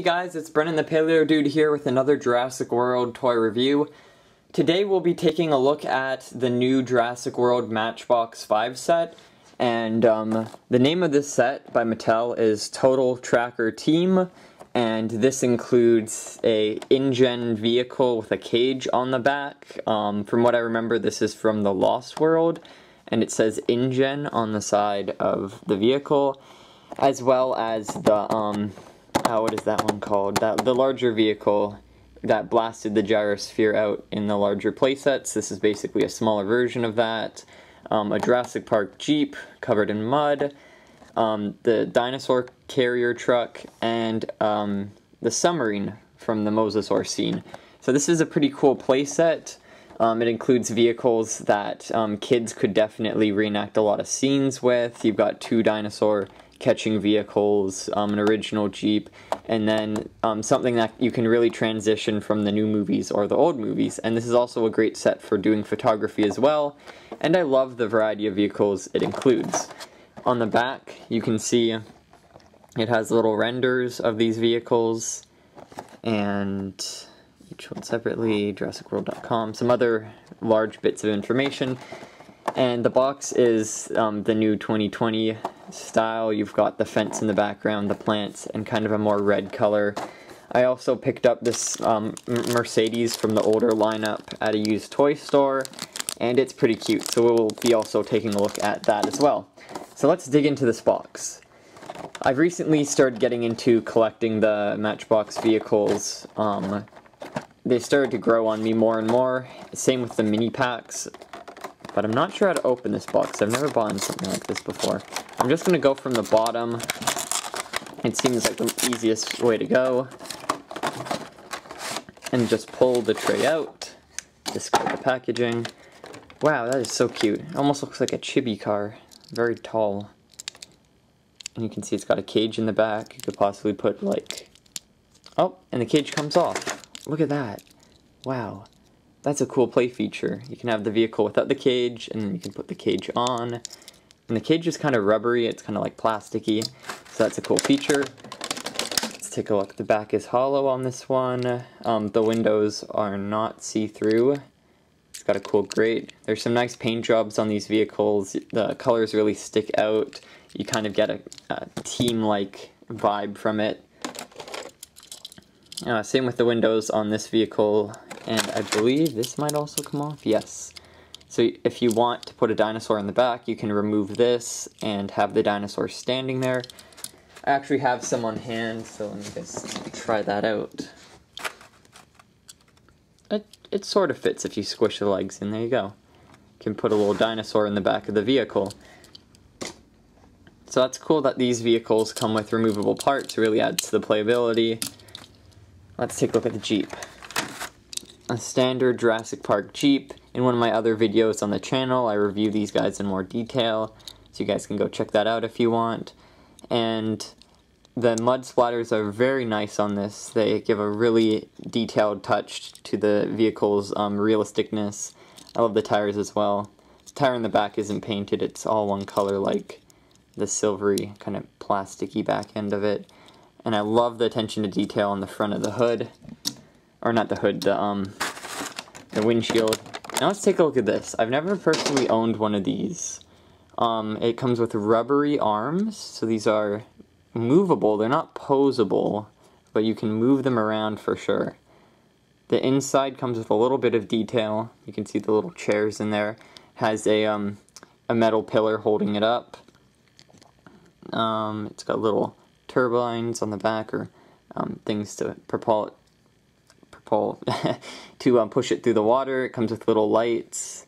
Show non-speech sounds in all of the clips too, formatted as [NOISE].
Hey guys, it's Brennan the Paleo Dude here with another Jurassic World toy review. Today we'll be taking a look at the new Jurassic World Matchbox 5 set, and um, the name of this set by Mattel is Total Tracker Team, and this includes a InGen vehicle with a cage on the back. Um, from what I remember, this is from the Lost World, and it says InGen on the side of the vehicle, as well as the um, uh, what is that one called? That the larger vehicle that blasted the gyrosphere out in the larger playsets. This is basically a smaller version of that. Um, a Jurassic Park Jeep covered in mud, um, the dinosaur carrier truck, and um, the submarine from the Mosasaur scene. So this is a pretty cool playset. Um, it includes vehicles that um, kids could definitely reenact a lot of scenes with. You've got two dinosaur catching vehicles, um, an original Jeep, and then um, something that you can really transition from the new movies or the old movies. And this is also a great set for doing photography as well. And I love the variety of vehicles it includes. On the back, you can see it has little renders of these vehicles, and each one separately, JurassicWorld.com, some other large bits of information. And the box is um, the new 2020 style. You've got the fence in the background, the plants, and kind of a more red color. I also picked up this um, Mercedes from the older lineup at a used toy store, and it's pretty cute, so we'll be also taking a look at that as well. So let's dig into this box. I've recently started getting into collecting the Matchbox vehicles. Um, they started to grow on me more and more. Same with the mini packs but I'm not sure how to open this box. I've never bought something like this before. I'm just to go from the bottom. It seems like the easiest way to go. And just pull the tray out. Discard the packaging. Wow, that is so cute. It almost looks like a chibi car. Very tall. And you can see it's got a cage in the back. You could possibly put like... Oh, and the cage comes off. Look at that. Wow. That's a cool play feature. You can have the vehicle without the cage, and then you can put the cage on. And the cage is kind of rubbery, it's kind of like plasticky, so that's a cool feature. Let's take a look. The back is hollow on this one. Um, the windows are not see-through. It's got a cool grate. There's some nice paint jobs on these vehicles. The colors really stick out. You kind of get a, a team-like vibe from it. Uh, same with the windows on this vehicle and I believe this might also come off, yes. So if you want to put a dinosaur in the back, you can remove this and have the dinosaur standing there. I actually have some on hand, so let me just try that out. It, it sort of fits if you squish the legs in, there you go. You can put a little dinosaur in the back of the vehicle. So that's cool that these vehicles come with removable parts, to really adds to the playability. Let's take a look at the Jeep a standard Jurassic Park Jeep. In one of my other videos on the channel, I review these guys in more detail, so you guys can go check that out if you want. And the mud splatters are very nice on this. They give a really detailed touch to the vehicle's um, realisticness. I love the tires as well. The tire in the back isn't painted, it's all one color like the silvery kind of plasticky back end of it. And I love the attention to detail on the front of the hood or not the hood, the um, the windshield. Now let's take a look at this. I've never personally owned one of these. Um, it comes with rubbery arms, so these are movable. They're not posable, but you can move them around for sure. The inside comes with a little bit of detail. You can see the little chairs in there. Has a um, a metal pillar holding it up. Um, it's got little turbines on the back or um, things to propel it pull [LAUGHS] to um, push it through the water. It comes with little lights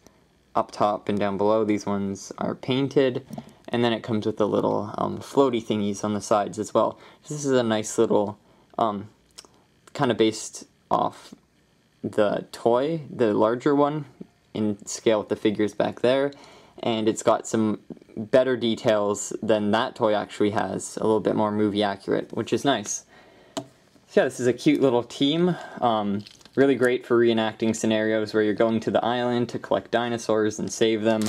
up top and down below. These ones are painted. And then it comes with the little um, floaty thingies on the sides as well. This is a nice little, um, kind of based off the toy, the larger one, in scale with the figures back there. And it's got some better details than that toy actually has. A little bit more movie accurate, which is nice. So yeah, this is a cute little team. Um, really great for reenacting scenarios where you're going to the island to collect dinosaurs and save them.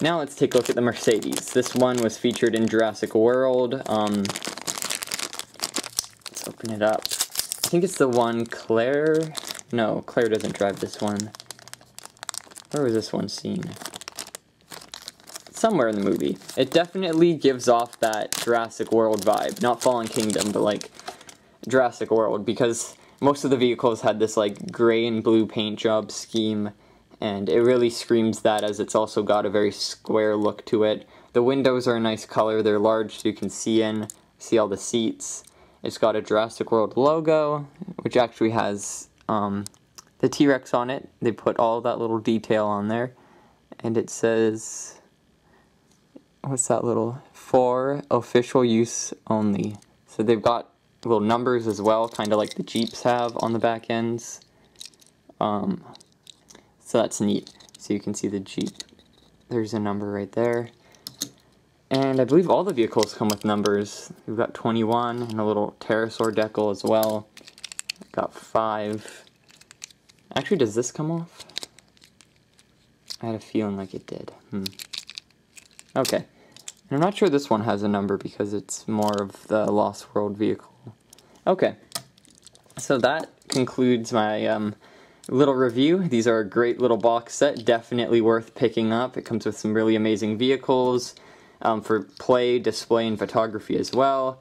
Now let's take a look at the Mercedes. This one was featured in Jurassic World. Um, let's open it up. I think it's the one Claire... No, Claire doesn't drive this one. Where was this one seen? Somewhere in the movie. It definitely gives off that Jurassic World vibe. Not Fallen Kingdom, but like Jurassic World because most of the vehicles had this like gray and blue paint job scheme and it really screams that as it's also got a very square look to it. The windows are a nice color, they're large so you can see in, see all the seats. It's got a Jurassic World logo, which actually has um, the T-Rex on it. They put all that little detail on there. And it says, what's that little, for official use only. So they've got little numbers as well, kind of like the Jeeps have on the back ends. Um, so that's neat. So you can see the Jeep. There's a number right there. And I believe all the vehicles come with numbers. We've got 21 and a little pterosaur decal as well. Got 5. Actually, does this come off? I had a feeling like it did. Hmm. Okay. And I'm not sure this one has a number because it's more of the Lost World vehicle. Okay. So that concludes my um, little review. These are a great little box set, definitely worth picking up. It comes with some really amazing vehicles um, for play, display, and photography as well.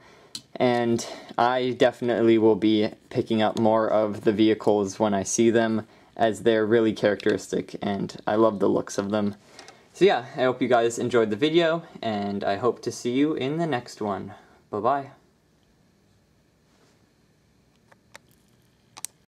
And I definitely will be picking up more of the vehicles when I see them, as they're really characteristic, and I love the looks of them. So yeah, I hope you guys enjoyed the video, and I hope to see you in the next one. Bye-bye.